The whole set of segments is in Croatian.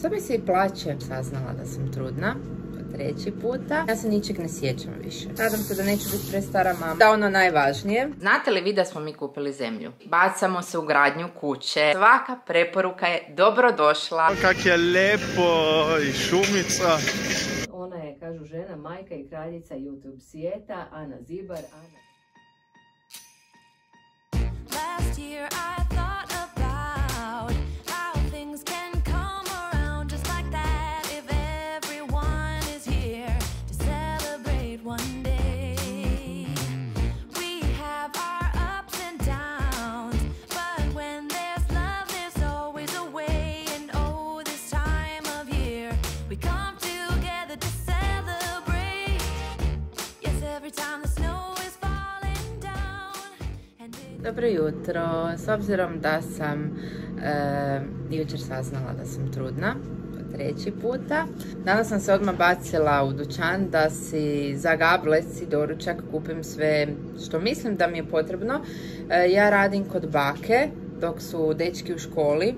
Sad mi se i plaće saznala da sam trudna po treći puta. Ja se ničeg ne sjećam više. Nadam se da neću biti prestara mama. Da ono najvažnije. Znate li vi da smo mi kupili zemlju? Bacamo se u gradnju kuće. Svaka preporuka je dobro došla. Kak je lepo i šumica. Ona je, kažu, žena, majka i kraljica YouTube svijeta, Ana Zibar. Ana... Last year I thought Dobro jutro. S obzirom da sam e, jučer saznala da sam trudna treći puta. Danas sam se odmah bacila u dućan da si za gablec i doručak kupim sve što mislim da mi je potrebno. E, ja radim kod bake dok su dečki u školi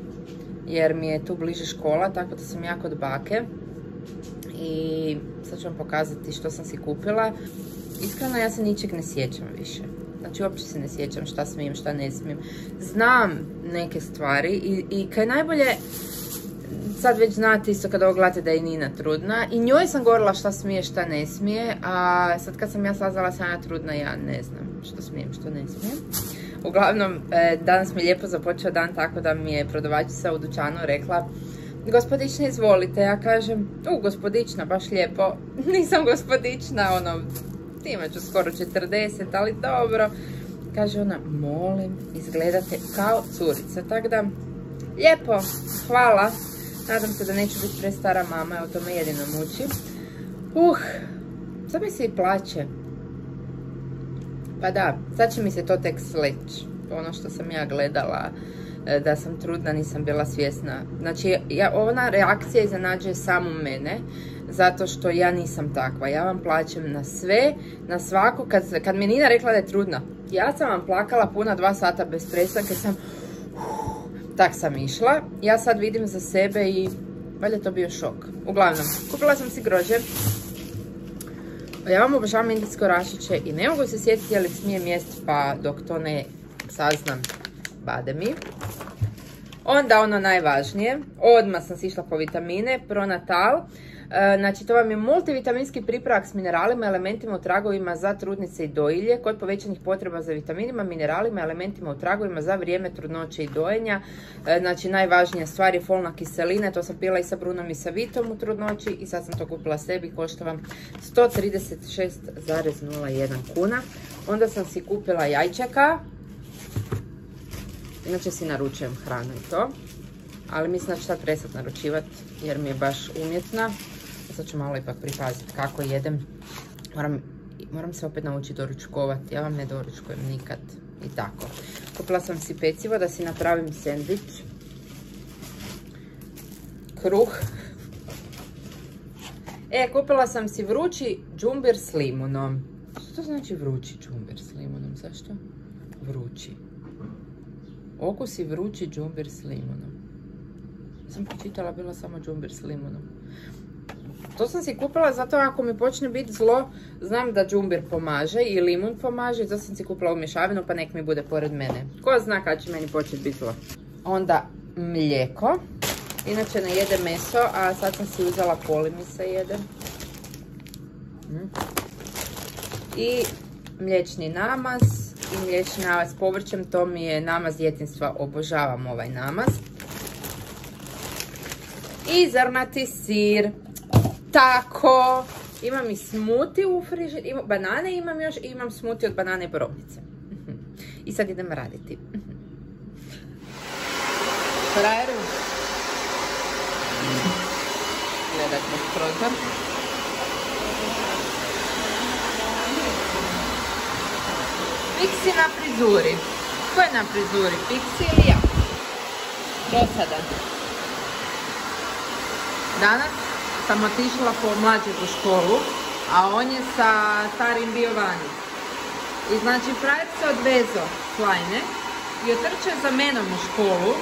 jer mi je tu bliže škola tako da sam ja kod bake i sad ću vam pokazati što sam si kupila. Iskreno ja se ničeg ne sjećam više. Znači uopće se ne sjećam šta smijem, šta ne smijem. Znam neke stvari i, i kaj najbolje, sad već znate isto kada ovo gledate da je Nina trudna i njoj sam govorila šta smije, šta ne smije, a sad kad sam ja saznala sam ja trudna, ja ne znam što smijem, što ne smijem. Uglavnom, e, danas mi je lijepo započeo dan tako da mi je prodavačica u dućanu rekla Gospodična, izvolite. Ja kažem, u, gospodična, baš lijepo. Nisam gospodična, ono, imat ću skoro 40, ali dobro. Kaže ona, molim, izgledate kao curica. Tako da, lijepo, hvala. Nadam se da neću biti prestara mama, evo to me jedino muči. Uh, sad mi se i plaće. Pa da, sad će mi se to tek sleći. Ono što sam ja gledala e, da sam trudna, nisam bila svjesna. Znači, ona reakcija iznenađuje samo mene, zato što ja nisam takva. Ja vam plaćem na sve, na svaku. Kad, kad mi Nina rekla da je trudna, ja sam vam plakala puna dva sata bez prestanka, sam... tak sam išla. Ja sad vidim za sebe i valjda to bio šok. Uglavnom, kupila sam si grožđe. Ja vam obožavam indijsko rašiće i ne mogu se sjetiti je li smijem jest pa dok to ne saznam bade mi. Onda ono najvažnije, odmah sam sišla po vitamine, pronatal. E, Znači to vam je multivitaminski pripravak s mineralima, elementima u tragovima za trudnice i doilje kod povećanih potreba za vitaminima, mineralima, elementima u tragovima za vrijeme trudnoće i dojenja. E, Znači najvažnija stvar je folna kiselina, to sam pila i sa Brunom i sa Vitom u trudnoći i sad sam to kupila sebi, košta vam 136,01 kuna. Onda sam si kupila jajčaka, Inače si naručujem hranu i to. Ali mislim da ću sad prestat naručivati jer mi je baš umjetna. Sad ću malo ipak pripaziti kako jedem. Moram, moram se opet naučiti doručkovati. Ja vam ne doručkujem nikad. I tako. Kupila sam si pecivo da si napravim sendvič. Kruh. E, kupila sam si vrući džumbir s limunom. Što to znači vrući džumbir s limunom? Zašto? Vrući. Okusi vrući džumbir s limunom. Sam počitala bila samo džumbir s limunom. To sam si kupila zato ako mi počne biti zlo, znam da džumbir pomaže i limun pomaže. Zato sam si kupila u mješavinu pa nek mi bude pored mene. Ko zna kad će meni početi biti zlo. Onda mlijeko. Inače ne jedem meso, a sad sam si uzela poli mi se jede. Mm. I mliječni namaz i mliječni namaz s povrćem, to mi je namaz djetinstva, obožavam ovaj namaz. I zrnati sir, tako, imam i smuti u friži, imam, banane imam još i imam smuti od banane i borovnice. Mhm. I sad idem raditi. Mhm. Frajeru. Gledat me prozor. Pixi na prizuri. Ko je na prizuri? Pixi ili ja? Do sada. Danas sam otišla po mlađeg u školu, a on je sa starim bio vani. I znači frajer se odvezo slajne i otrče za menom u školu.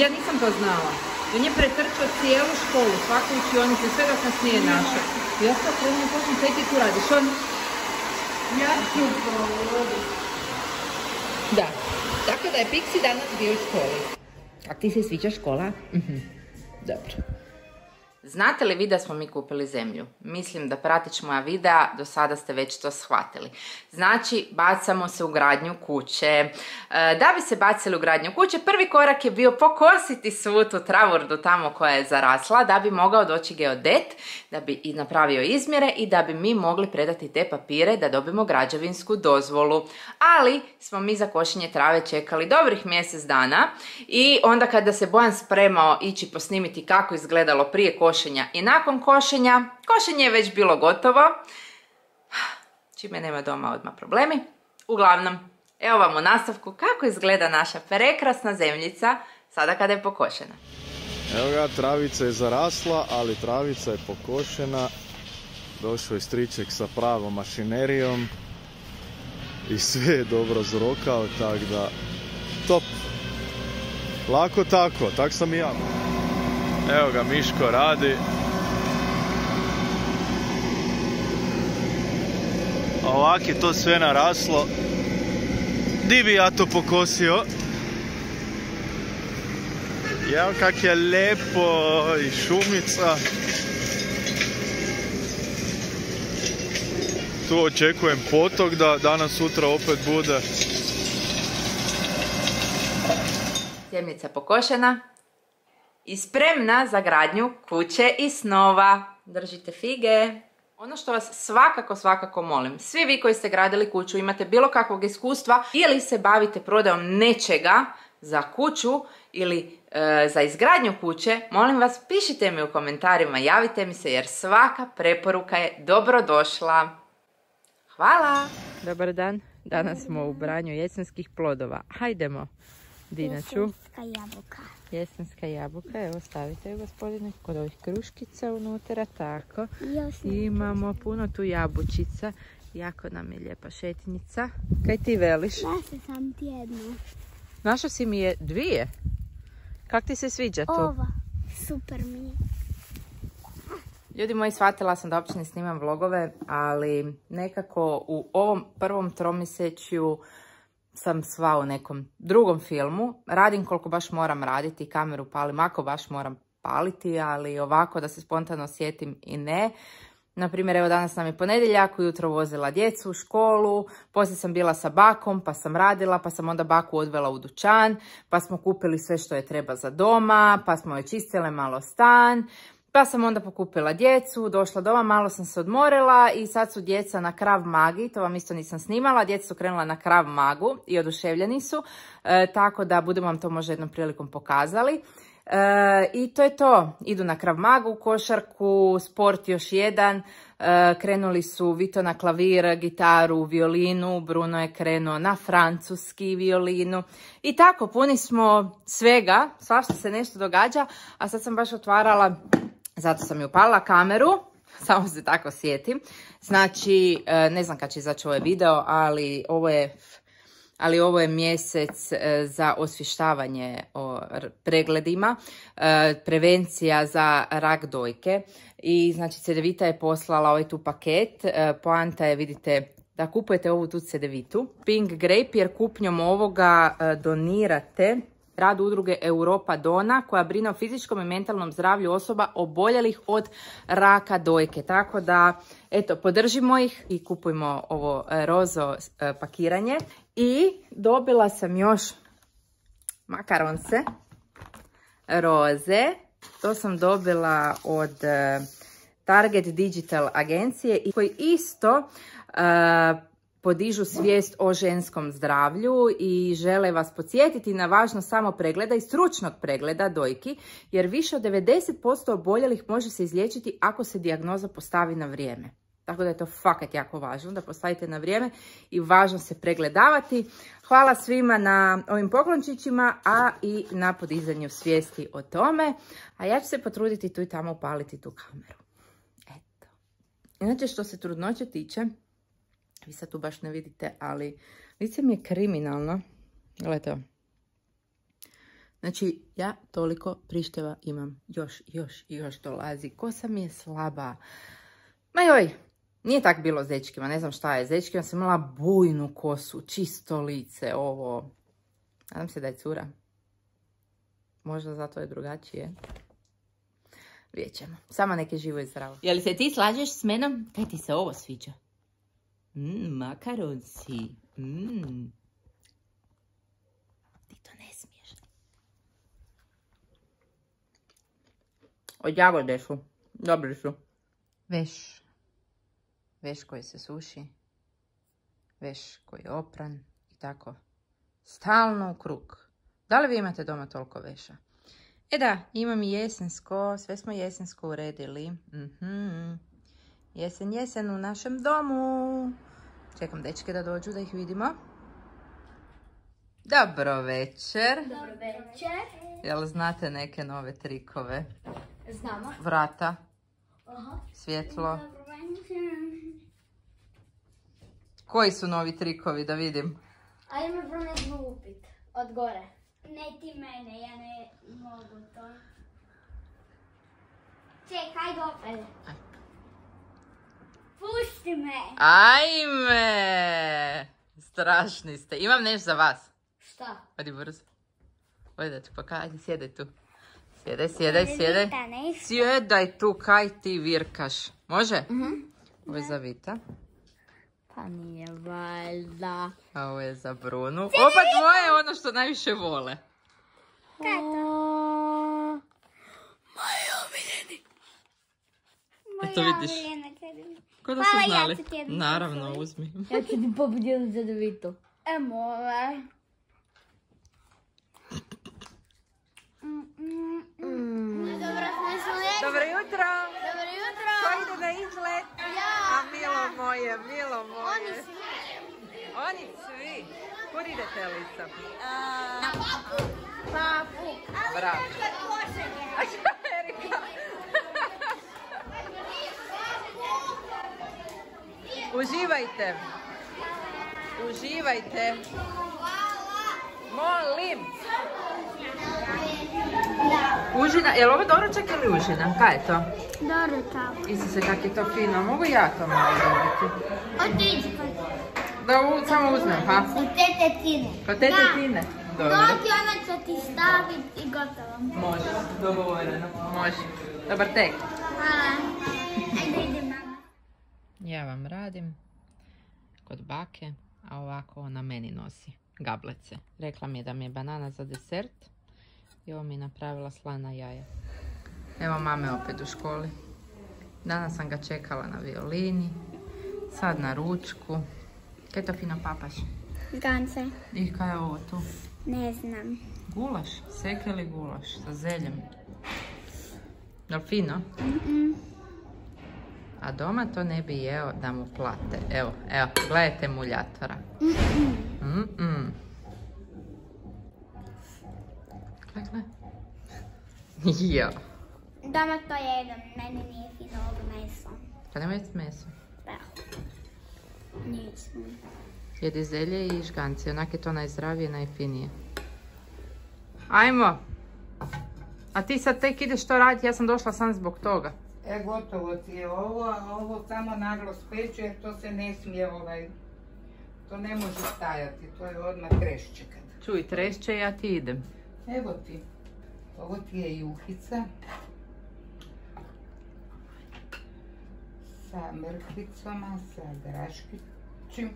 Ja nisam to znala. On je pretrčao cijelu školu, svaku učionicu, sve dok nas nije našao. Ja sam krenula počnem, kaj ti tu radiš? On... Ja ću Da, tako da je Pixi danas bio u školi. Kak ti se sviđa škola? Mhm, Dobro. Znate li vi da smo mi kupili zemlju? Mislim da pratić moja videa, do sada ste već to shvatili. Znači, bacamo se u gradnju kuće. E, Da bi se bacili u gradnju kuće, prvi korak je bio pokositi svu tu travordu tamo koja je zarasla, da bi mogao doći geodet, da bi i napravio izmjere i da bi mi mogli predati te papire da dobimo građevinsku dozvolu. Ali smo mi za košenje trave čekali dobrih mjesec dana i onda kada se Bojan spremao ići posnimiti kako izgledalo prije košenja i nakon košenja, košenje je već bilo gotovo, čime nema doma odmah problemi. Uglavnom, evo vam u nastavku kako izgleda naša prekrasna zemljica sada kada je pokošena. Evo ga, travica je zarasla, ali travica je pokošena. Došao je striček sa pravom mašinerijom. I sve je dobro zrokao, tak da... Top! Lako tako, tak sam i ja. Evo ga, Miško radi. Ovak je to sve naraslo. Di bi ja to pokosio? Evo kak je lijepo i šumica. Tu očekujem potok da danas sutra opet bude. Zemljica pokošena i spremna za gradnju kuće i snova. Držite fige. Ono što vas svakako, svakako molim, svi vi koji ste gradili kuću, imate bilo kakvog iskustva ili se bavite prodajom nečega za kuću ili e, za izgradnju kuće, molim vas pišite mi u komentarima, javite mi se jer svaka preporuka je dobrodošla. Hvala! Dobar dan, danas smo u branju jesenskih plodova. Hajdemo, Dinaču. Jesenska jabuka. Jesenska jabuka, evo stavite ju gospodine kod ovih kruškica unutra, tako. Imamo puno tu jabučica, jako nam je lijepa šetnjica. Kaj ti veliš? Našla sam ti jednu. Našao si mi je dvije. Kak ti se sviđa tu? Ova. Super mi je. Ljudi moji, shvatila sam da uopće ne snimam vlogove, ali nekako u ovom prvom tromjesečju sam sva u nekom drugom filmu. Radim koliko baš moram raditi, kameru palim ako baš moram paliti, ali ovako da se spontano sjetim i ne. Naprimjer, evo danas nam je ponedjeljak, ujutro vozila djecu u školu, poslije sam bila sa bakom, pa sam radila, pa sam onda baku odvela u dućan, pa smo kupili sve što je treba za doma, pa smo joj malo stan, pa sam onda pokupila djecu, došla doma, malo sam se odmorila i sad su djeca na krav magi, to vam isto nisam snimala, djeca su krenula na krav magu i oduševljeni su, e, tako da budemo vam to možda jednom prilikom pokazali. E, I to je to, idu na krav magu, košarku, sport još jedan, E, krenuli su Vito na klavir, gitaru, violinu, Bruno je krenuo na francuski violinu. I tako puni smo svega, svašta se nešto događa, a sad sam baš otvarala zato sam ju upalila kameru, samo se tako sjetim. Znači, e, ne znam kad će izaći ovaj video, ali ovo je ali ovo je mjesec e, za osvještavanje o pregledima, e, prevencija za rak dojke i znači Cedevita je poslala ovaj tu paket, poanta je vidite da kupujete ovu tu cedevitu. Pink Grape jer kupnjom ovoga donirate rad udruge Europa Dona koja brine o fizičkom i mentalnom zdravlju osoba oboljelih od raka dojke. Tako da, eto, podržimo ih i kupujmo ovo e, rozo e, pakiranje. I dobila sam još makaronce roze. To sam dobila od e, Target Digital agencije koji isto podižu svijest o ženskom zdravlju i žele vas podsjetiti na važnost samo pregleda i stručnog pregleda dojki, jer više od 90% oboljelih može se izliječiti ako se dijagnoza postavi na vrijeme. Tako da je to fakat jako važno da postavite na vrijeme i važno se pregledavati. Hvala svima na ovim poklončićima, a i na podizanju svijesti o tome. A ja ću se potruditi tu i tamo upaliti tu kameru. Eto. Inače što se trudnoće tiče, vi sad tu baš ne vidite, ali lice mi je kriminalno. Gledajte. Znači, ja toliko prišteva imam. Još, još, još dolazi. Kosa mi je slaba. Ma joj, nije tak bilo s dečkima, ne znam šta je. S dečkima sam imala bujnu kosu, čisto lice, ovo. Nadam se da je cura. Možda zato je drugačije. Vidjet ćemo. Samo neke živo i zdravo. Jel se ti slažeš s menom? Kaj ti se ovo sviđa? Mmm, makaronci. Mmm. Ti to ne smiješ. Od jagode su. Dobri su. Veš. Veš koji se suši. Veš koji je opran. I tako. Stalno u krug. Da li vi imate doma toliko veša? E da, imam i jesensko. Sve smo jesensko uredili. Mhm. Jesen, jesen u našem domu. Čekam dečke da dođu da ih vidimo. Dobro večer. Dobro večer. Jel znate neke nove trikove? Znamo. Vrata, Aha. svjetlo. Koji su novi trikovi da vidim? Ajme prvo nešto upit. Od gore. Ne ti mene, ja ne mogu to. Čekaj, opet. Pusti me. Ajme! Strašni ste. Imam nešto za vas. Šta? Odi brzo. Odi da pokaži, sjedaj tu. Sjedaj, sjedaj, sjedaj. Sjedaj tu, kaj ti virkaš. Može? Ovo je za Vita, Pa nije valjda. a ovo je za Brunu. Oba dvoje je ono što najviše vole. Kaj je to? Eto vidiš. Ko da su ja znali? Naravno, uzmi. Ja ću ti pobuditi za Devito. E, mora. Dobro smo Dobro jutro! Dobro jutro. Ko ide na izlet? Ja. A milo moje, milo moje. Oni svi. Oni svi. Kud idete, Lisa? Papu. Bravo. Erika. Uživajte. Uživajte. Molim. Užina, je li ovo doručak ili užina? Kaj je to? Doručak. Isuse, kak je to fino. Mogu ja to malo dobiti? Otiđi Da u, samo uzmem, ha? u tete Tine. Kod tete Tine? Dobro. Dođi, ona će ti staviti i gotovo. Može, dogovoreno. Može. Dobar tek. Hvala. Ajde, idem mama. Ja vam radim kod bake, a ovako ona meni nosi gablece. Rekla mi je da mi je banana za desert i ovo mi je napravila slana jaja. Evo mame opet u školi. Danas sam ga čekala na violini, sad na ručku. Kaj to fino papaš? Gance. I kaj je ovo tu? Ne znam. Gulaš, sekeli gulaš sa zeljem. Jel fino? A doma to ne bi jeo da mu plate. Evo, evo, gledajte muljatora. Gle, gle. Jo. Doma to jedem, meni nije fino ovo meso. Pa nemoj jesti meso. Pa. Nisam. Jedi zelje i žganci, onak je to najzdravije, najfinije. Ajmo! A ti sad tek ideš to raditi, ja sam došla sam zbog toga. E, gotovo ti je ovo, a ovo samo naglo speče jer to se ne smije ovaj, to ne može stajati, to je odmah trešće kad. Čuj, trešće, ja ti idem. Evo ti, ovo ti je juhica sa mrkvicama, sa graškićim.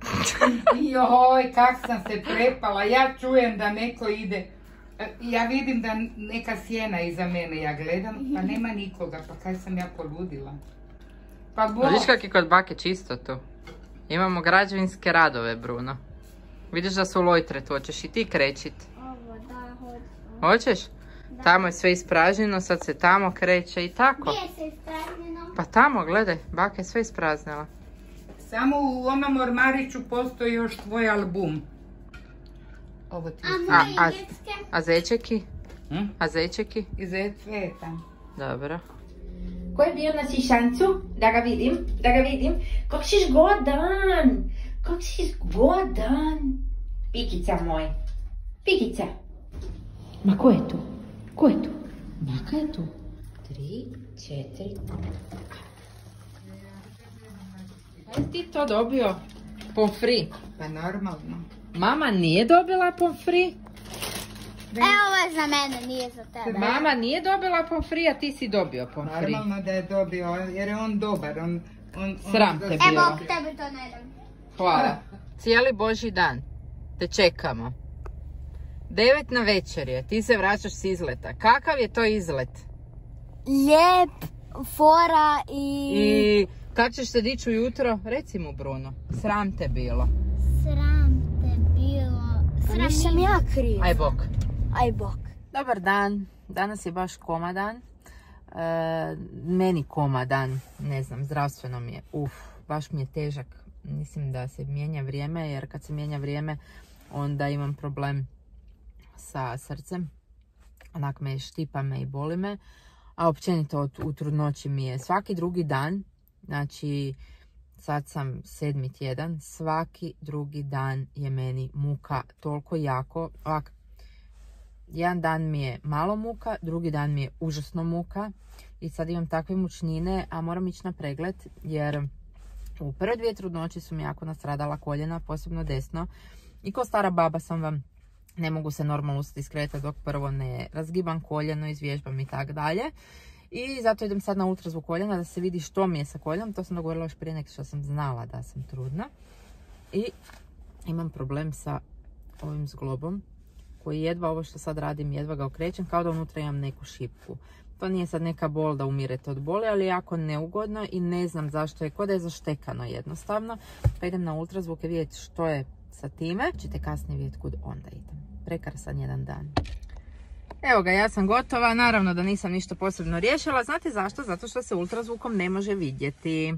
Joj, kak sam se prepala, ja čujem da neko ide. E, Ja vidim da neka sjena iza mene, ja gledam, pa nema nikoga, pa kaj sam ja poludila. Pa bo, Vidiš kak je kod bake čisto tu? Imamo građevinske radove, Bruno. Vidiš da su lojtre tu, hoćeš i ti krećit? Ovo da, hoću. Hoćeš? Tamo je sve ispražnjeno, sad se tamo kreće i tako. Gdje se ispražnjeno? Pa tamo, gledaj, baka je sve ispraznila. samo u onom ormariću postoji još tvoj album. Ovo ti A je A, a, a zečeki? Hm? A zečeki? Iz cveta. Dobro. Ko je bio na sišancu? Da ga vidim, da ga vidim. Kak si godan? Kak si godan? Pikica moj. Pikica. Ma ko je tu? Ko je tu? Baka je tu. Tri, četiri. Kaj ti to dobio? Pomfri. Pa normalno. Mama nije dobila pomfri. E, ovo je za mene, nije za tebe. Mama nije dobila pomfri, a ti si dobio pomfri. Normalno da je dobio, jer je on dobar. On, on, on Sram te bilo. Evo, tebi to ne dam. Hvala. Cijeli Boži dan te čekamo. Devet na večer je, ti se vraćaš s izleta. Kakav je to izlet? Lijep, fora i... I kad ćeš se dići ujutro? Reci mu Bruno. Sram te bilo. Sram Nisam ja kriv. Aj bok. Aj bok. Dobar dan, danas je baš koma dan. E, meni koma dan, ne znam, zdravstveno mi je, uf, baš mi je težak. Mislim da se mijenja vrijeme, jer kad se mijenja vrijeme, onda imam problem sa srcem. Onak me štipa me i boli me. A općenito u trudnoći mi je svaki drugi dan, znači sad sam sedmi tjedan, svaki drugi dan je meni muka toliko jako. Ovak, jedan dan mi je malo muka, drugi dan mi je užasno muka i sad imam takve mučnine, a moram ići na pregled jer u prve dvije trudnoći su mi jako nastradala koljena, posebno desno. I ko stara baba sam vam, ne mogu se normalno ustati skretati dok prvo ne razgibam koljeno, izvježbam i tak dalje. I zato idem sad na ultrazvuk koljena da se vidi što mi je sa koljenom. To sam dogovorila još prije nego što sam znala da sam trudna. I imam problem sa ovim zglobom koji jedva ovo što sad radim, jedva ga okrećem, kao da unutra imam neku šipku. To nije sad neka bol da umirete od boli, ali je jako neugodno i ne znam zašto je, kod je zaštekano jednostavno. Pa idem na ultrazvuke vidjeti što je sa time. Ćete kasnije vidjeti kud onda idem. Prekrasan jedan dan. Evo ga, ja sam gotova. Naravno da nisam ništa posebno riješila. Znate zašto? Zato što se ultrazvukom ne može vidjeti.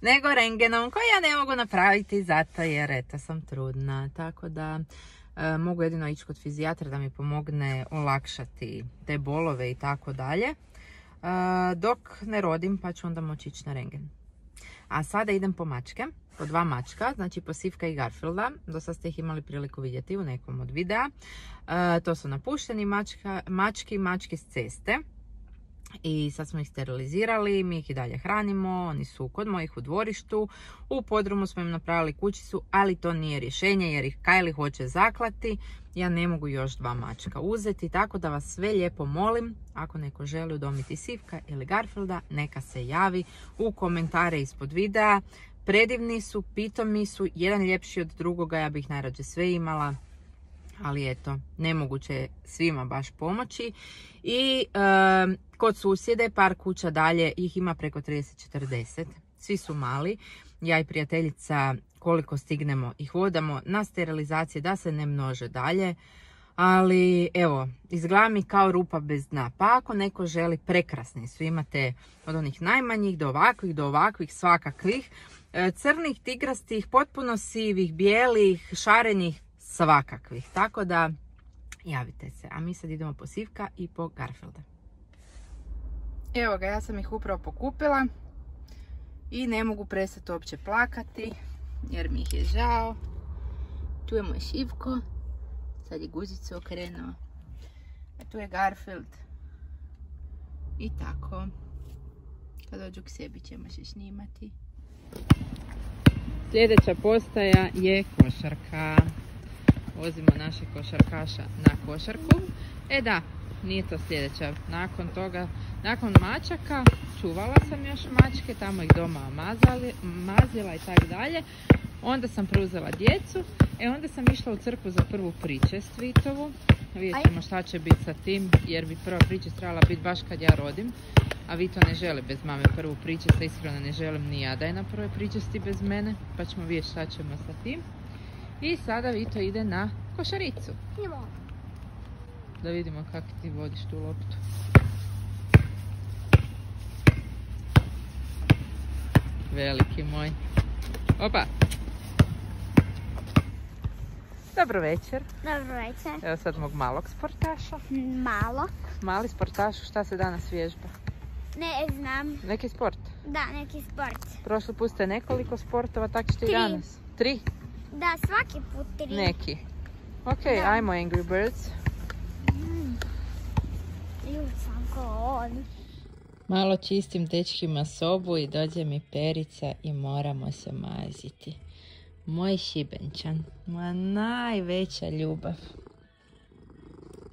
Nego rengenom koji ja ne mogu napraviti zato jer eto sam trudna. Tako da e, mogu jedino ići kod fizijatra da mi pomogne olakšati te bolove i tako dalje. E, dok ne rodim pa ću onda moći ići na rengen. A sada idem po mačke, po dva mačka, znači po Sivka i Garfielda. Do sad ste ih imali priliku vidjeti u nekom od videa. E, to su napušteni mački, mački s ceste. I sad smo ih sterilizirali, mi ih i dalje hranimo, oni su kod mojih u dvorištu, u podrumu smo im napravili kućicu, ali to nije rješenje jer ih Kajli hoće zaklati, ja ne mogu još dva mačka uzeti, tako da vas sve lijepo molim, ako neko želi udomiti Sivka ili Garfielda, neka se javi u komentare ispod videa. Predivni su, pitomi su, jedan ljepši od drugoga, ja bih najrađe sve imala, ali eto, nemoguće je svima baš pomoći. I em, kod susjede, par kuća dalje, ih ima preko 30-40. Svi su mali. Ja i prijateljica koliko stignemo ih vodamo na sterilizacije da se ne množe dalje. Ali evo, izgleda mi kao rupa bez dna. Pa ako neko želi, prekrasni su. Imate od onih najmanjih do ovakvih, do ovakvih, svakakvih. E, Crnih, tigrastih, potpuno sivih, bijelih, šarenih, svakakvih. Tako da javite se. A mi sad idemo po Sivka i po Garfielda. Evo ga, ja sam ih upravo pokupila i ne mogu prestati uopće plakati jer mi ih je žao. Tu je moj Šivko, sad je guzicu okrenuo. A tu je Garfield. I tako. Kad dođu k sebi ćemo se snimati. Sljedeća postaja je košarka. Vozimo naše košarkaša na košarku. E da, nije to sljedeća. Nakon toga, nakon mačaka, čuvala sam još mačke, tamo ih doma mazali, mazila i tako dalje. Onda sam preuzela djecu, e onda sam išla u crkvu za prvu pričest Vitovu. Vidjet ćemo šta će biti sa tim, jer bi prva pričest trebala biti baš kad ja rodim. A Vito ne želi bez mame prvu pričest, iskreno ne želim ni ja da je na prvoj pričesti bez mene, pa ćemo vidjeti šta ćemo sa tim. I sada Vito ide na košaricu. Da vidimo kako ti vodiš tu loptu. Veliki moj. Opa! Dobro večer. Dobro večer. Evo sad mog malog sportaša. Malo. Mali sportaš, šta se danas vježba? Ne znam. Neki sport. Da, neki sport. Prošli put ste nekoliko sportova, tak ćete i danas. Tri? Da, svaki put tri. Neki. Ok, ajmo Angry Birds. Ljud sam ko on. Malo čistim dečkima sobu i dođe mi perica i moramo se maziti. Moj šibenčan, moja najveća ljubav.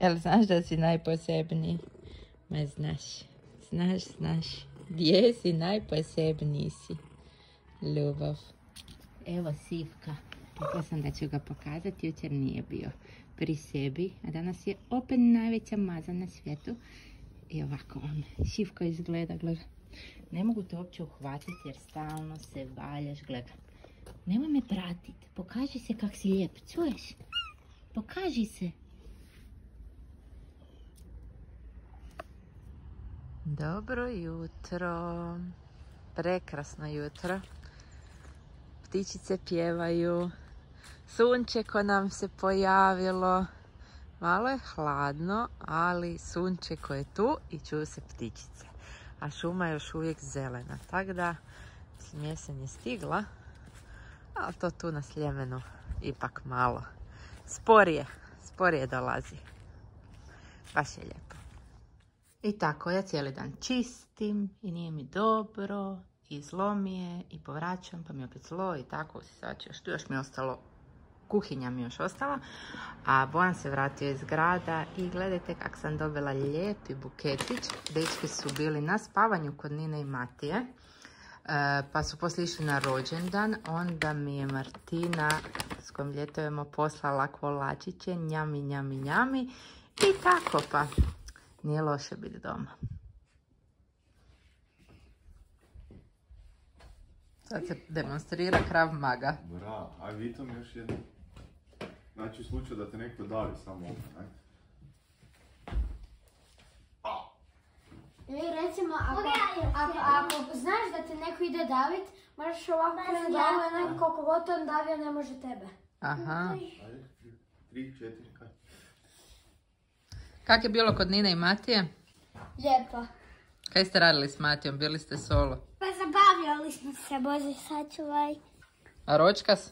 Jel znaš da si najposebniji? Ma znaš, znaš, znaš. Gdje si najposebniji si? Ljubav. Evo Sivka. Rekla sam da ću ga pokazati, jučer nije bio pri sebi, a danas je opet najveća maza na svijetu. I ovako on Sivko izgleda, gleda. Ne mogu te uopće uhvatiti jer stalno se valjaš, gleda. Nemoj me pratiti, pokaži se kak si lijep, čuješ? Pokaži se. Dobro jutro. Prekrasno jutro. Ptičice pjevaju. Sunčeko nam se pojavilo. Malo je hladno, ali sunčeko je tu i čuju se ptičice. A šuma je još uvijek zelena. Tako da, jesen je stigla. Ali to tu na Sljemenu ipak malo. Sporije, sporije dolazi. Baš je lijepo. I tako, ja cijeli dan čistim i nije mi dobro i zlo mi je i povraćam pa mi je opet zlo i tako si svačio što još mi je ostalo kuhinja mi još ostala, a Bojan se vratio iz grada i gledajte kak sam dobila lijepi buketić. Dečki su bili na spavanju kod Nine i Matije, pa su poslije išli na rođendan. Onda mi je Martina, s kojom ljetujemo, poslala kolačiće, njami, njami, njami. I tako pa, nije loše biti doma. Sad se demonstrira krav maga. Bravo, aj vi to mi još jedno. Znači u slučaju da te neko davi samo opet, aj. Ili recimo, ako, ako, ako znaš da te neko ide davit, moraš ovako krenuti glavu, onak koliko god on davio ne može tebe. Aha. Ajde, tri, četiri, kaj. Kak je bilo kod Nine i Matije? Lijepo. Kaj ste radili s Matijom? Bili ste solo? Pa zabavljali smo se, Bože sačuvaj. A ročkas?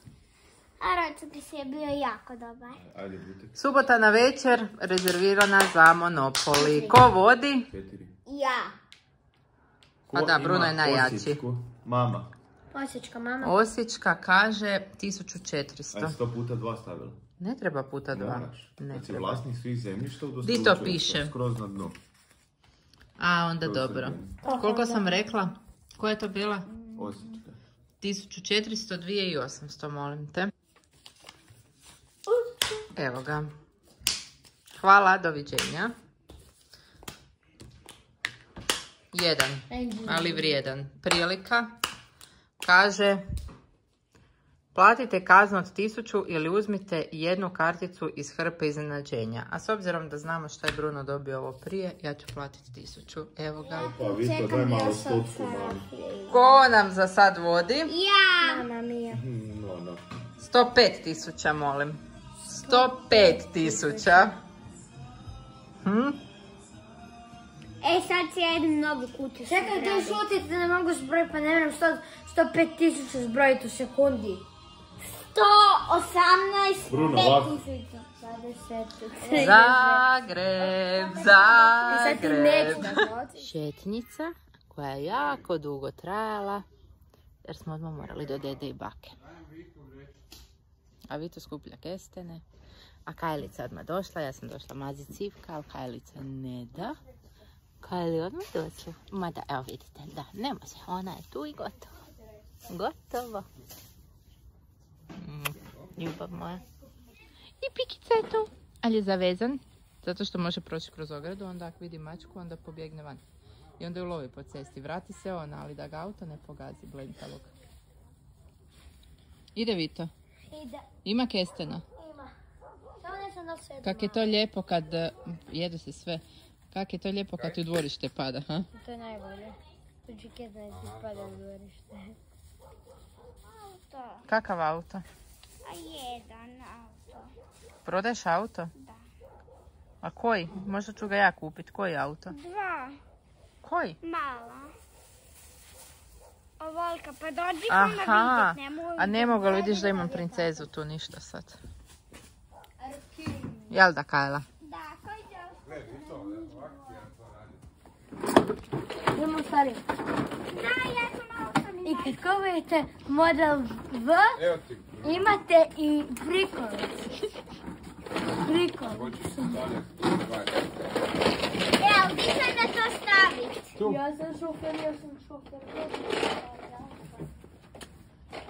A Ročak je bio jako dobar. Ajde, Subota na večer rezervirana za Monopoli. Ko vodi? četiri. Ja. Pa da, Bruno je najjači. Osječku? Mama. Osječka mama. Osječka kaže Ajde, 1400. sto puta dva stavila. Ne treba puta dva. Moraš. Ne Kad si treba. vlasnik svih zemljišta, u Di to piše? Skroz na dnu. A, onda Skroz dobro. Koliko sam rekla? Koja je to bila? Osječka. 1400, 2800, molim te. Evo ga. Hvala, doviđenja. Jedan, ali vrijedan. Prilika kaže platite kaznu od 1000 ili uzmite jednu karticu iz hrpe iznenađenja. A s obzirom da znamo šta je Bruno dobio ovo prije, ja ću platiti 1000. Evo ga. Pa daj malo stotku. Ko nam za sad vodi? Ja. Mama mija. No, no. 105 tisuća, molim. 105 tisuća. Hm? E, sad si ja idem novu kutiju. Čekaj, da šutite, ne mogu zbrojiti, pa ne vrem 105 tisuća zbrojiti u sekundi. 118 Bruno, ovako. tisuća. 20. Zagreb, ti neću Zagreb. da. Šetnjica koja je jako dugo trajala jer smo odmah morali do dede i bake. A Vito skuplja kestene. A Kajlica odmah došla, ja sam došla mazit civka, ali Kajlica ne da. Kajli odmah došla. Ma da, evo vidite, da, ne može, ona je tu i gotovo. Gotovo. Mm, ljubav moja. I Pikica je tu, ali je zavezan. Zato što može proći kroz ogradu, onda ako vidi mačku, onda pobjegne van. I onda ju lovi po cesti. Vrati se on, ali da ga auto ne pogazi blentavog. Ide Vito. Ide, Ima kestena. ima. Kak je to lijepo kad eh, jedu se sve. Kak je to lijepo kad ti u dvorište pada, ha? To je najbolje. Čekaj da ti spada u dvorište. Auto. Kakav auto? A jedan auto. Prodaješ auto? Da. A koji? Možda ću ga ja kupit. Koji auto? Dva. Koji? Mala. Ovolika, pa dođi pa Aha, vidjet, ne mogu a ne mogu, vidiš da imam princezu tu, ništa sad. Jel da, Kajla? Da, koji Idemo stari. Da, ja sam malo sam I kad kupujete model V, imate i prikolicu. Prikolicu. Evo, gdje sad da to staviti? Ja sam šofer, ja sam šofer.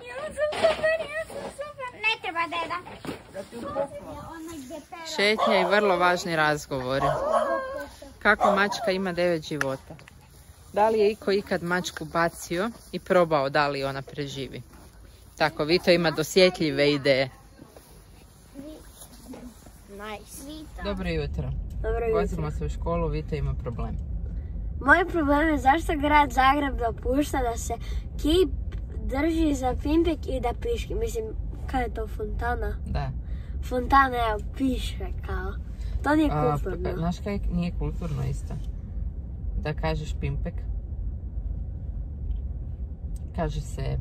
Ja sam super, ja sam. Ne treba deda. Šetnja i vrlo važni razgovori. Kako mačka ima devet života? Da li je iko ikad mačku bacio i probao da li ona preživi? Tako, Vito ima dosjetljive ideje. Nice. Dobro jutro. Dobro Vozimo se u školu, Vito ima problem. Moj problem je zašto grad Zagreb dopušta da se kip drži za pimpek i da piški. Mislim, kaj je to, fontana? Da. Fontana, evo, piše kao. To nije A, kulturno. p- znaš kaj nije kulturno isto? Da kažeš pimpek. Kaže se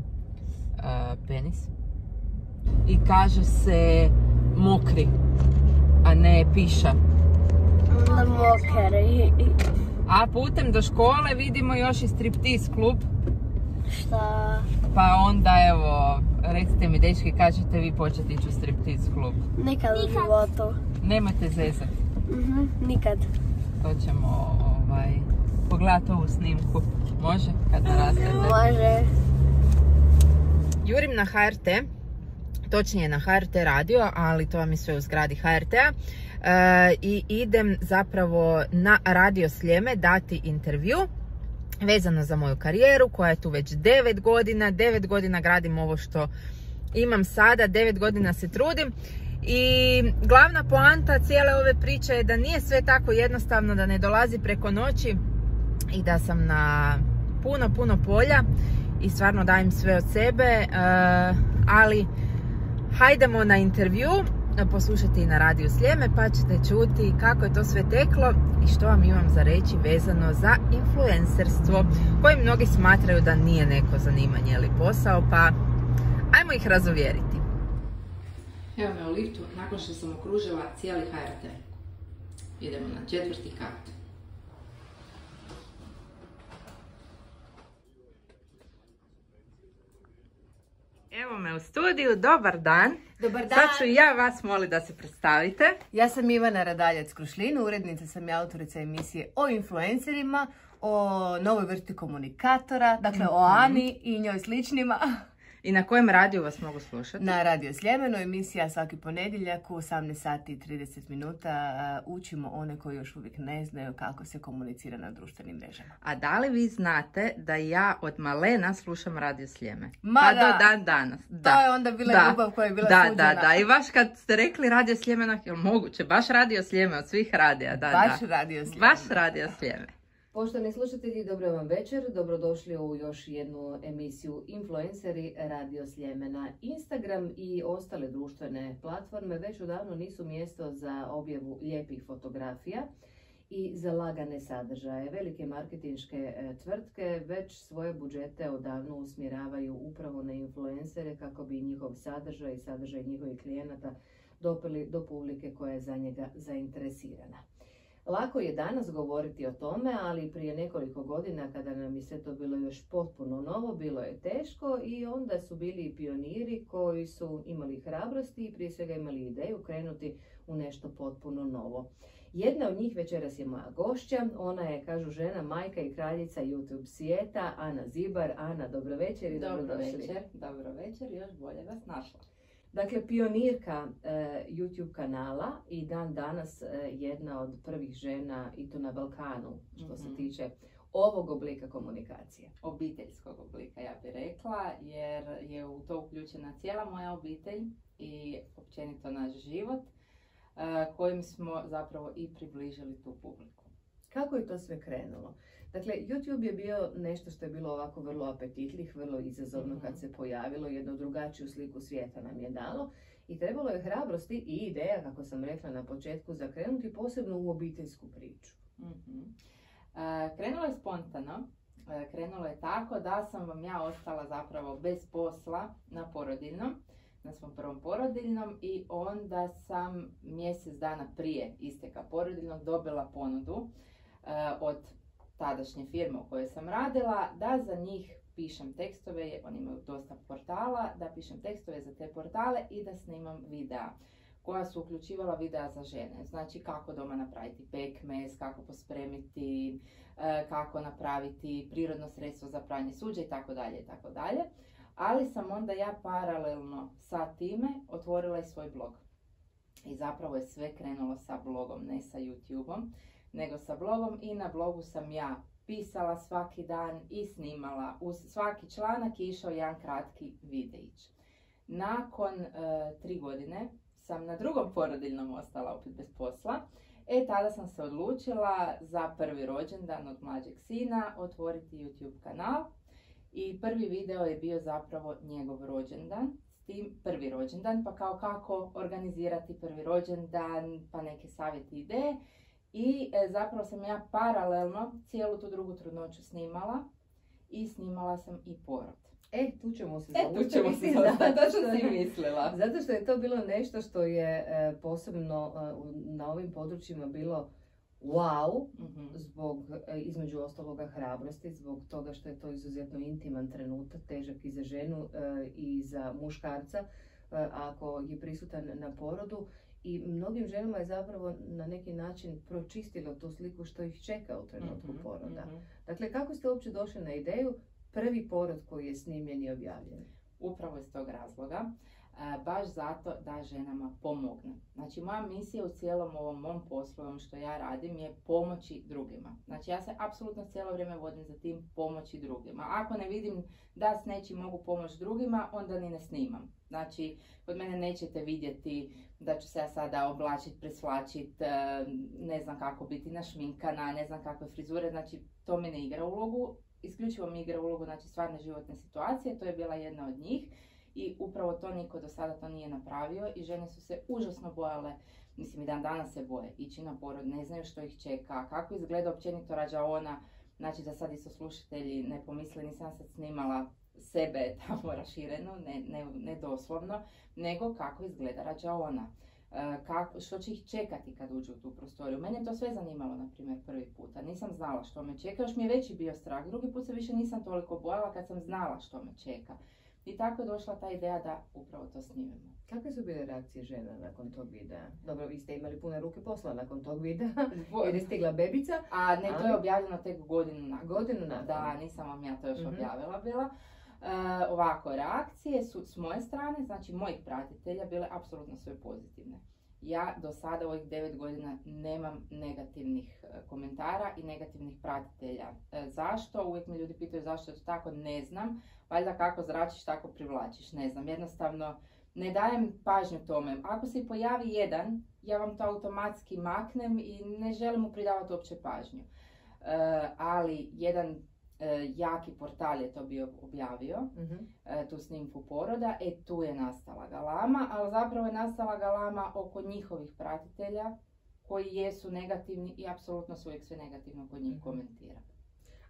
a, penis. I kaže se mokri, a ne piša. Onda moker i, i A putem do škole vidimo još i striptiz klub. šta... Pa onda evo, recite mi dečki, kad ćete vi početi ići u striptiz klub? Nikad u životu. Nemojte zezat. Mhm, nikad. To ćemo ovaj, pogledati ovu snimku. Može? Kad narastete. Može. Jurim na HRT, točnije na HRT radio, ali to vam je sve u zgradi HRT-a. E, I idem zapravo na radio Sljeme dati intervju vezano za moju karijeru koja je tu već 9 godina. 9 godina gradim ovo što imam sada, 9 godina se trudim. I glavna poanta cijele ove priče je da nije sve tako jednostavno, da ne dolazi preko noći i da sam na puno, puno polja i stvarno dajem sve od sebe, e, ali hajdemo na intervju, poslušati i na radiju Sljeme pa ćete čuti kako je to sve teklo i što vam imam za reći vezano za influencerstvo koje mnogi smatraju da nije neko zanimanje ili posao, pa ajmo ih razuvjeriti. Evo me u liftu, nakon što sam okružila cijeli HRT. Idemo na četvrti kat. Evo me u studiju, dobar dan. Dobar dan. Sad ću i ja vas moliti da se predstavite. Ja sam Ivana Radaljac Krušlin, urednica sam i autorica emisije o influencerima, o novoj vrsti komunikatora, dakle o Ani i njoj sličnima. I na kojem radiju vas mogu slušati? Na Radio Sljemeno emisija svaki ponedjeljak u 18 sati i 30 minuta učimo one koji još uvijek ne znaju kako se komunicira na društvenim mrežama. A da li vi znate da ja od malena slušam radio Sljeme? Ma pa da. do dan danas. Da. je onda bila Da. ljubav koja je bila Da, da, da. I baš kad ste rekli radio Sljeme, onak, jel moguće? Baš radio Sljeme od svih radija. Da, Baš da. Radio Sljeme. Baš radio Sljeme. Poštovani slušatelji, dobro vam večer. Dobrodošli u još jednu emisiju Influenceri Radio Sljemena. Instagram i ostale društvene platforme već odavno nisu mjesto za objavu lijepih fotografija i za lagane sadržaje. Velike marketinške e, tvrtke već svoje budžete odavno usmjeravaju upravo na influencere kako bi njihov sadržaj i sadržaj njihovih klijenata dopeli do publike koja je za njega zainteresirana. Lako je danas govoriti o tome, ali prije nekoliko godina kada nam je sve to bilo još potpuno novo, bilo je teško i onda su bili pioniri koji su imali hrabrosti i prije svega imali ideju krenuti u nešto potpuno novo. Jedna od njih večeras je moja gošća, ona je, kažu žena, majka i kraljica YouTube svijeta, Ana Zibar. Ana, dobro večer i dobrodošli. dobro večer, još bolje vas našla. Dakle, pionirka e, YouTube kanala i dan danas e, jedna od prvih žena i to na Balkanu što se Mhm. tiče ovog oblika komunikacije. obiteljskog oblika, ja bih rekla, jer je u to uključena cijela moja obitelj i općenito naš život, eh, kojim smo zapravo i približili tu publiku. Kako je to sve krenulo? Dakle, YouTube je bio nešto što je bilo ovako vrlo apetitlih, vrlo izazovno Mhm. kad se pojavilo, jednu drugačiju sliku svijeta nam je dalo i trebalo je hrabrosti i ideja, kako sam rekla na početku, zakrenuti posebno u obiteljsku priču. Mhm. Eh, Krenulo je spontano, eh, krenulo je tako da sam vam ja ostala zapravo bez posla na porodiljnom. na svom prvom porodiljnom i onda sam mjesec dana prije isteka porodiljnog dobila ponudu e, od tadašnje firme u kojoj sam radila da za njih pišem tekstove, oni imaju dosta portala, da pišem tekstove za te portale i da snimam videa koja su uključivala videa za žene. Znači kako doma napraviti pekmez, kako pospremiti, e, kako napraviti prirodno sredstvo za pranje suđa i tako. Ali sam onda ja paralelno sa time otvorila i svoj blog. I zapravo je sve krenulo sa blogom, ne sa YouTubeom, nego sa blogom i na blogu sam ja pisala svaki dan i snimala. Uz svaki članak je išao jedan kratki videić. Nakon e, tri godine sam na drugom porodiljnom ostala opet bez posla. E, tada sam se odlučila za prvi rođendan od mlađeg sina otvoriti YouTube kanal. I prvi video je bio zapravo njegov rođendan, s tim prvi rođendan, pa kao kako organizirati prvi rođendan, pa neke savjeti ideje. I e, zapravo sam ja paralelno cijelu tu drugu trudnoću snimala i snimala sam i porod. E, tu ćemo se E, tu ćemo se točno što- si mislila. Zato što je to bilo nešto što je e, posebno e, na ovim područjima bilo wow, Mhm. zbog e, između ostaloga hrabrosti, zbog toga što je to izuzetno intiman trenutak, težak i za ženu e, i za muškarca e, ako je prisutan na porodu i mnogim ženama je zapravo na neki način pročistilo tu sliku što ih čeka u trenutku Mhm, poroda. mhm. Dakle, kako ste uopće došli na ideju prvi porod koji je snimljen i objavljen? Upravo iz tog razloga. e, baš zato da ženama pomogne. Znači moja misija u cijelom ovom mom poslu, ovom što ja radim je pomoći drugima. Znači ja se apsolutno cijelo vrijeme vodim za tim pomoći drugima. Ako ne vidim da s nečim mogu pomoći drugima, onda ni ne snimam. Znači, kod mene nećete vidjeti da ću se ja sada oblačit, presvlačit, e, ne znam kako biti našminkana, ne znam kakve frizure, znači to mi ne igra ulogu. Isključivo mi igra ulogu, znači stvarne životne situacije, to je bila jedna od njih i upravo to niko do sada to nije napravio i žene su se užasno bojale, mislim i dan danas se boje, ići na porod, ne znaju što ih čeka, kako izgleda općenito rađaona, znači da sad isto slušatelji ne pomisle, nisam sad snimala sebe tamo rašireno, ne, ne, ne doslovno, nego kako izgleda rađaona. E, Kako, što će ih čekati kad uđu u tu prostoriju. Mene je to sve zanimalo, na primjer, prvi puta. Nisam znala što me čeka, još mi je veći bio strah. Drugi put se više nisam toliko bojala kad sam znala što me čeka. I tako je došla ta ideja da upravo to snimimo. Kakve su bile reakcije žena nakon tog videa? Dobro, vi ste imali pune ruke posla nakon tog videa, jer je stigla bebica. A ne, to je objavljeno tek godinu nakon. Godinu nakon. Da, nisam vam ja to još Mhm. objavila bila. E, ovako, reakcije su s moje strane, znači mojih pratitelja, bile apsolutno sve pozitivne. Ja do sada ovih 9 godina nemam negativnih e, komentara i negativnih pratitelja. E, zašto? Uvijek me ljudi pitaju zašto je to tako, ne znam. Valjda kako zračiš, tako privlačiš, ne znam. Jednostavno, ne dajem pažnju tome. Ako se pojavi jedan, ja vam to automatski maknem i ne želim mu pridavati uopće pažnju. Ali jedan jaki portal je to bio objavio, e, tu snimku poroda, e tu je nastala galama, ali zapravo je nastala galama oko njihovih pratitelja koji jesu negativni i apsolutno se uvijek sve negativno kod njih Mhm. komentira.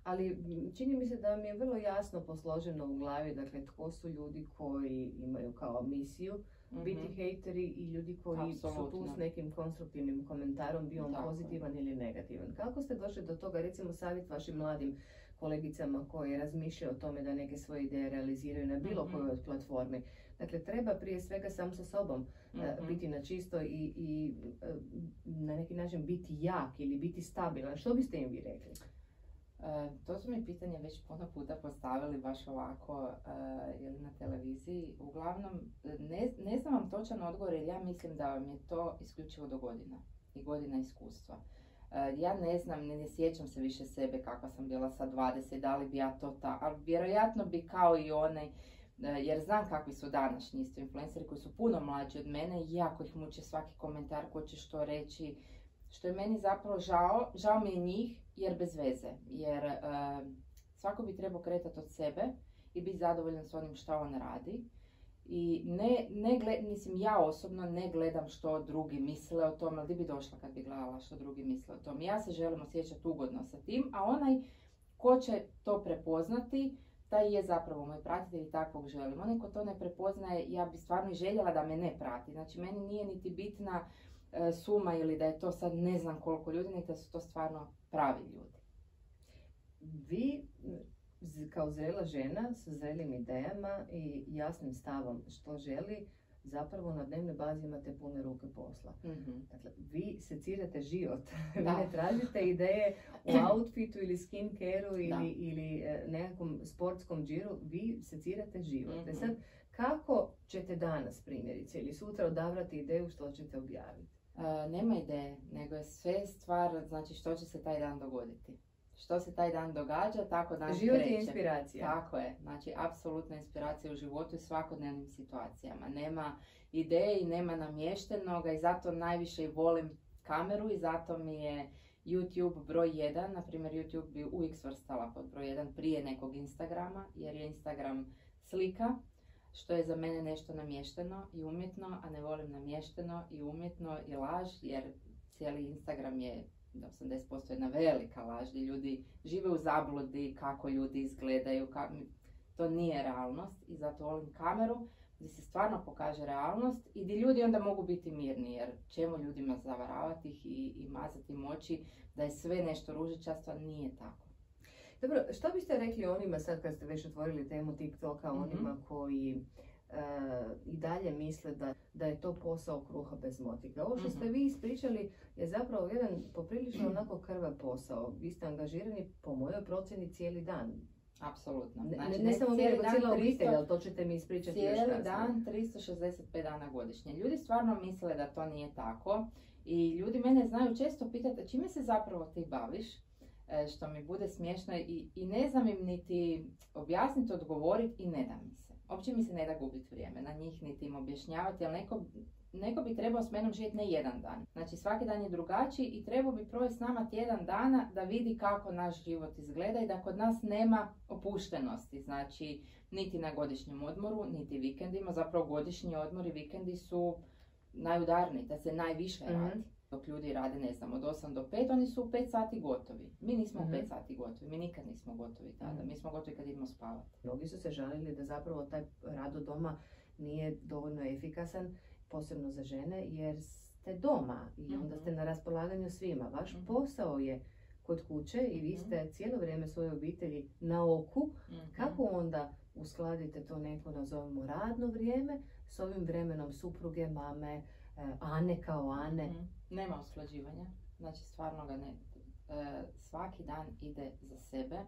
Ali čini mi se da mi je vrlo jasno posloženo u glavi, dakle, tko su ljudi koji imaju kao misiju biti Mhm. hejteri i ljudi koji su tu s nekim konstruktivnim komentarom, bio on pozitivan ili negativan. Kako ste došli do toga, recimo savjet vašim mladim kolegicama koje razmišljaju o tome da neke svoje ideje realiziraju na bilo Mhm. kojoj od platformi. Dakle, treba prije svega sam sa sobom e, Mhm. biti na čisto i, i e, na neki način biti jak ili biti stabilan. Što biste im vi rekli? E, to su mi pitanje već puno puta postavili baš ovako e, jel, na televiziji. Uglavnom, ne, ne znam vam točan odgovor jer ja mislim da vam je to isključivo do godina i godina iskustva. E, ja ne znam, ne, sjećam se više sebe kakva sam bila sa 20, da li bi ja to ta, ali vjerojatno bi kao i onaj, e, jer znam kakvi su današnji isto influenceri koji su puno mlađi od mene i jako ih muče svaki komentar ko će što reći, što je meni zapravo žao, žao mi je njih jer bez veze, jer e, svako bi trebao kretati od sebe i biti zadovoljan s onim što on radi. I ne, ne gled, mislim ja osobno ne gledam što drugi misle o tome, ali bi došla kad bi gledala što drugi misle o tome. Ja se želim osjećati ugodno sa tim, a onaj ko će to prepoznati, taj je zapravo moj pratitelj i takvog želim. Onaj ko to ne prepoznaje, ja bi stvarno i željela da me ne prati. Znači, meni nije niti bitna e, suma ili da je to sad ne znam koliko ljudi, nego da su to stvarno pravi ljudi. Vi kao zrela žena sa zrelim idejama i jasnim stavom što želi, zapravo na dnevnoj bazi imate pune ruke posla. Dakle, vi secirate život. vi ne tražite ideje u outfitu ili skin careu ili, Da. ili e, nekakvom sportskom džiru. Vi secirate život. E Mhm. sad, kako ćete danas primjerice ili sutra odabrati ideju što ćete objaviti? E, nema ideje, nego je sve stvar, znači što će se taj dan dogoditi. Što se taj dan događa, tako dan Život je kreće. inspiracija. Tako je, znači apsolutna inspiracija u životu i svakodnevnim situacijama. Nema ideje i nema namještenoga i zato najviše i volim kameru i zato mi je YouTube broj 1, na primjer YouTube bi uvijek svrstala pod broj 1 prije nekog Instagrama, jer je Instagram slika, što je za mene nešto namješteno i umjetno, a ne volim namješteno i umjetno i laž, jer cijeli Instagram je 80% jedna velika laž gdje ljudi žive u zabludi kako ljudi izgledaju, kako... to nije realnost i zato volim kameru gdje se stvarno pokaže realnost i gdje ljudi onda mogu biti mirni jer čemu ljudima zavaravati ih i, i mazati im oči da je sve nešto ružičasto, nije tako. Dobro, što biste rekli onima sad kad ste već otvorili temu TikToka, Mhm. onima koji e, i dalje misle da, da je to posao kruha bez motika. Ovo što ste Mhm. vi ispričali je zapravo jedan poprilično onako krvav posao. Vi ste angažirani po mojoj procjeni cijeli dan. Apsolutno. Ne, Znači, ne, ne samo cijeli nego cijela 300 obitelj, ali to ćete mi ispričati još Cijeli dan 365 dana godišnje. Ljudi stvarno misle da to nije tako i ljudi mene znaju često pitati čime se zapravo ti baviš, E, što mi bude smiješno i, i ne znam im niti objasniti, odgovoriti i ne da mi se. Uopće mi se ne da gubiti vrijeme na njih, niti im objašnjavati, ali neko, neko bi trebao s menom živjeti ne jedan dan. Znači svaki dan je drugačiji i trebao bi provesti s nama tjedan dana da vidi kako naš život izgleda i da kod nas nema opuštenosti. Znači niti na godišnjem odmoru, niti vikendima. Zapravo godišnji odmori i vikendi su najudarniji, da se najviše radi. Dok ljudi rade, ne znam, od 8 do 5, oni su u 5 sati gotovi. Mi nismo u Mhm. 5 sati gotovi, mi nikad nismo gotovi tada. Mhm. Mi smo gotovi kad idemo spavati. Mnogi su se žalili da zapravo taj rad od doma nije dovoljno efikasan, posebno za žene, jer ste doma i onda Mhm. ste na raspolaganju svima. Vaš Mhm. posao je kod kuće i vi Mhm. ste cijelo vrijeme svoje obitelji na oku. Mhm. Kako onda uskladite to neko, nazovemo, radno vrijeme s ovim vremenom supruge, mame, e, Ane kao Ane? Nema usklađivanja, znači stvarno ga ne. e, svaki dan ide za sebe. E,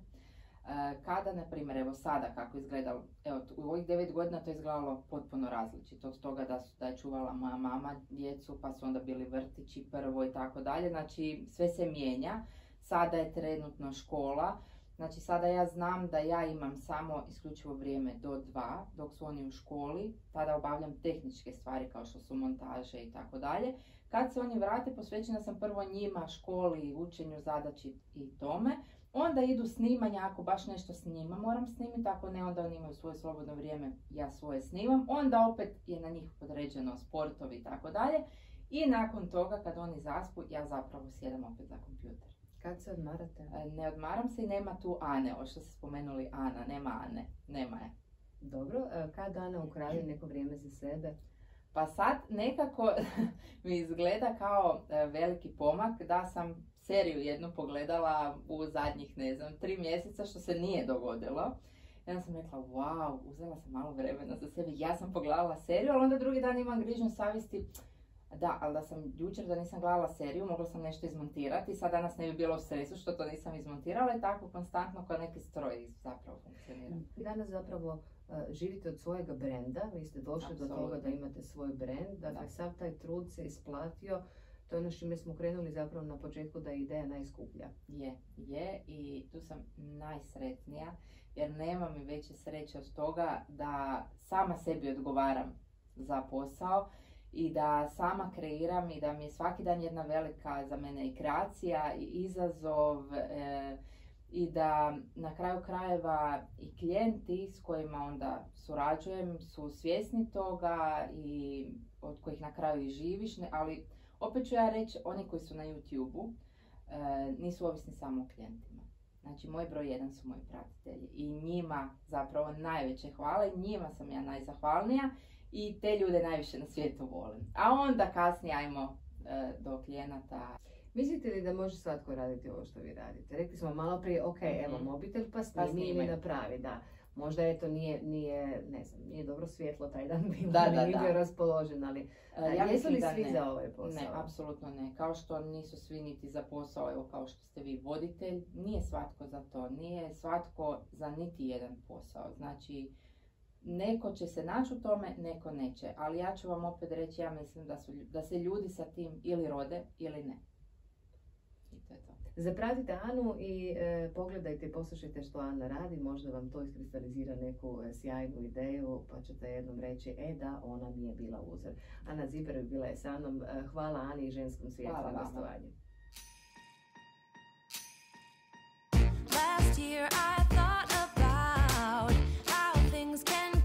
kada, na primjer, evo sada kako izgledalo, evo u ovih devet godina to je izgledalo potpuno različito od toga da, su, da je čuvala moja mama djecu, pa su onda bili vrtići prvo i tako dalje, znači sve se mijenja. Sada je trenutno škola, znači sada ja znam da ja imam samo isključivo vrijeme do dva, dok su oni u školi, tada obavljam tehničke stvari kao što su montaže i tako dalje. Kad se oni vrate, posvećena sam prvo njima, školi, učenju, zadaći i tome. Onda idu snimanja, ako baš nešto s njima moram snimiti, ako ne, onda oni imaju svoje slobodno vrijeme, ja svoje snimam. Onda opet je na njih podređeno sportovi i tako dalje. I nakon toga, kad oni zaspu, ja zapravo sjedam opet za kompjuter. Kad se odmarate? E, Ne odmaram se i nema tu Ane, ovo što ste spomenuli Ana, nema Ane, nema je. Dobro, e, kad Ana ukrade neko vrijeme za sebe? Pa sad nekako mi izgleda kao e, veliki pomak da sam seriju jednu pogledala u zadnjih, ne znam, tri mjeseca što se nije dogodilo. I onda sam rekla, wow, uzela sam malo vremena za sebe. Ja sam pogledala seriju, ali onda drugi dan imam grižnju savjesti. Da, ali da sam jučer da nisam gledala seriju, mogla sam nešto izmontirati. Sad danas ne bi bilo u stresu što to nisam izmontirala i tako konstantno kao neki stroj zapravo funkcionira. Danas zapravo živite od svojega brenda, vi ste došli do toga da imate svoj brend, dakle Da. sav taj trud se isplatio, to je ono čime smo krenuli zapravo na početku da je ideja najskuplja. Je, je i tu sam najsretnija jer nema mi veće sreće od toga da sama sebi odgovaram za posao i da sama kreiram i da mi je svaki dan jedna velika za mene i kreacija i izazov e, i da na kraju krajeva i klijenti s kojima onda surađujem su svjesni toga i od kojih na kraju i živiš, ali opet ću ja reći, oni koji su na YouTube-u, e, nisu ovisni samo o klijentima. Znači, moj broj jedan su moji pratitelji i njima zapravo najveće hvale, njima sam ja najzahvalnija i te ljude najviše na svijetu volim. A onda kasnije ajmo e, do klijenata. Mislite li da može svatko raditi ovo što vi radite? Rekli smo malo prije, ok, evo Mhm. mobitel pa snimi ili snimaj. napravi, da. Možda eto nije, nije, ne znam, nije dobro svjetlo taj dan bilo, Da, ni da, raspoložen, ali E, a, ja jesu li svi ne. za ovaj posao? Ne, apsolutno ne. Kao što nisu svi niti za posao, evo kao što ste vi voditelj, nije svatko za to, nije svatko za niti jedan posao. Znači, neko će se naći u tome, neko neće. Ali ja ću vam opet reći, ja mislim da, su, da se ljudi sa tim ili rode ili ne. Je. Zapratite Anu i e, pogledajte i poslušajte što Ana radi, možda vam to iskristalizira neku e, sjajnu ideju, pa ćete jednom reći, e da, ona mi je bila uzor. Ana Ziber bila je sa mnom, E, hvala Ani i ženskom svijetu Hvala na gostovanju. Last year I thought about how things can